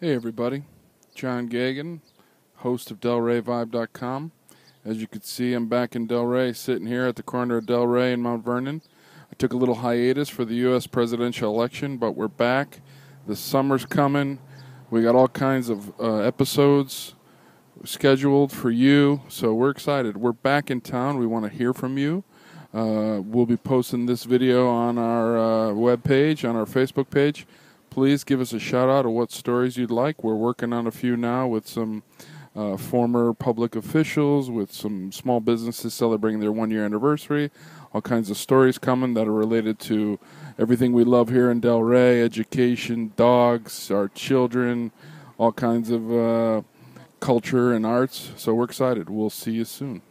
Hey everybody, John Gagain, host of DelRayVibe.com. As you can see, I'm back in Delray, sitting here at the corner of Delray and Mount Vernon. I took a little hiatus for the U.S. presidential election, but we're back. The summer's coming. We got all kinds of uh, episodes scheduled for you, so we're excited. We're back in town. We want to hear from you. Uh, we'll be posting this video on our uh, web page, on our Facebook page please give us a shout out of what stories you'd like. We're working on a few now with some uh, former public officials, with some small businesses celebrating their one year anniversary. All kinds of stories coming that are related to everything we love here in Delray education, dogs, our children, all kinds of uh, culture and arts. So we're excited. We'll see you soon.